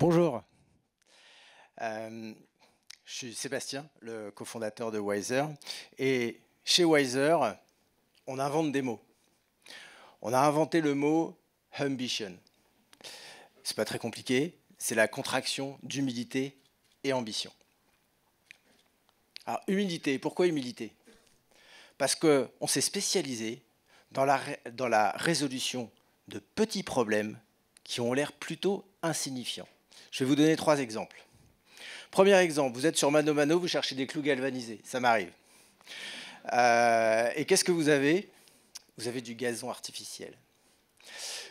Bonjour. Euh, je suis Sébastien, le cofondateur de Wiser. Et chez Wiser, on invente des mots. On a inventé le mot ambition. C'est pas très compliqué, c'est la contraction d'humilité et ambition. Alors, humilité, pourquoi humilité? Parce qu'on s'est spécialisé dans la, dans la résolution de petits problèmes qui ont l'air plutôt insignifiants. Je vais vous donner trois exemples. Premier exemple, vous êtes sur Mano Mano, vous cherchez des clous galvanisés, ça m'arrive. Euh, et qu'est-ce que vous avez? Vous avez du gazon artificiel.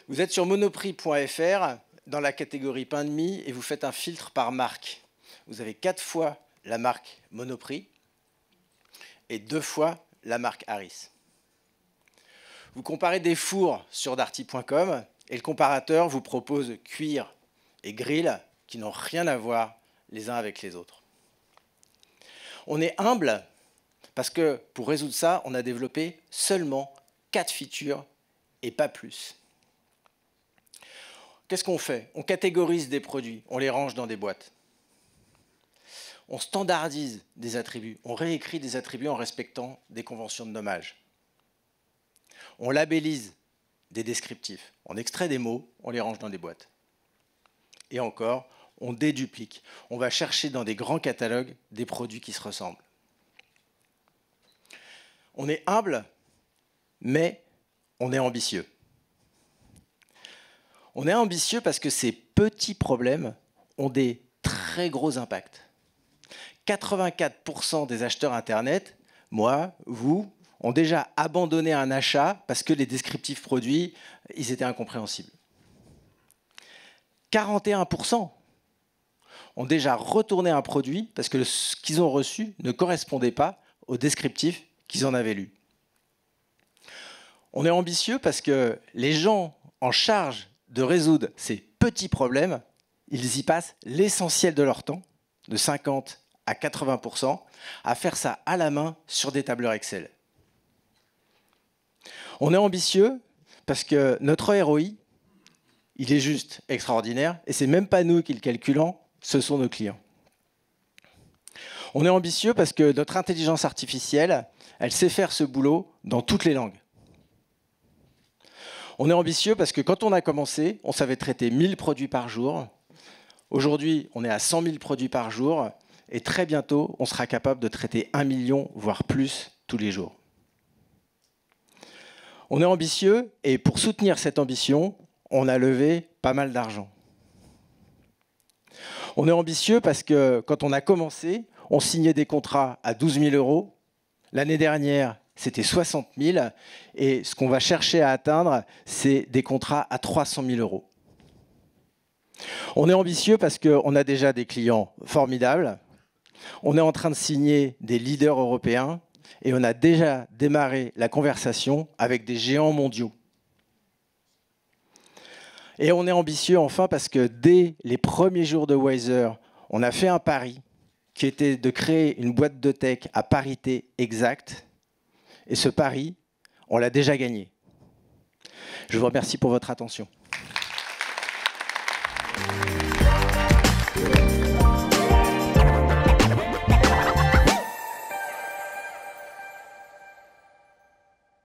Vous êtes sur monoprix.fr dans la catégorie pain de mie et vous faites un filtre par marque. Vous avez quatre fois la marque Monoprix et deux fois la marque Harris. Vous comparez des fours sur darty.com et le comparateur vous propose cuir et grill qui n'ont rien à voir les uns avec les autres. On est humble parce que pour résoudre ça, on a développé seulement quatre features et pas plus. Qu'est-ce qu'on fait? On catégorise des produits, on les range dans des boîtes. On standardise des attributs, on réécrit des attributs en respectant des conventions de nommage. On labellise des descriptifs, on extrait des mots, on les range dans des boîtes. Et encore, on déduplique. On va chercher dans des grands catalogues des produits qui se ressemblent. On est humble, mais on est ambitieux. On est ambitieux parce que ces petits problèmes ont des très gros impacts. 84% des acheteurs Internet, moi, vous, ont déjà abandonné un achat parce que les descriptifs produits, ils étaient incompréhensibles. 41% ont déjà retourné un produit parce que ce qu'ils ont reçu ne correspondait pas au descriptif qu'ils en avaient lu. On est ambitieux parce que les gens en charge de résoudre ces petits problèmes, ils y passent l'essentiel de leur temps, de 50 à 80%, à faire ça à la main sur des tableurs Excel. On est ambitieux parce que notre ROI, il est juste extraordinaire, et c'est même pas nous qui le calculons, ce sont nos clients. On est ambitieux parce que notre intelligence artificielle, elle sait faire ce boulot dans toutes les langues. On est ambitieux parce que quand on a commencé, on savait traiter 1000 produits par jour. Aujourd'hui, on est à 100 000 produits par jour. Et très bientôt, on sera capable de traiter 1 million, voire plus, tous les jours. On est ambitieux et pour soutenir cette ambition, on a levé pas mal d'argent. On est ambitieux parce que quand on a commencé, on signait des contrats à 12 000 euros. L'année dernière, c'était 60 000. Et ce qu'on va chercher à atteindre, c'est des contrats à 300 000 euros. On est ambitieux parce qu'on a déjà des clients formidables. On est en train de signer des leaders européens et on a déjà démarré la conversation avec des géants mondiaux. Et on est ambitieux enfin parce que dès les premiers jours de Wiser, on a fait un pari qui était de créer une boîte de tech à parité exacte. Et ce pari, on l'a déjà gagné. Je vous remercie pour votre attention.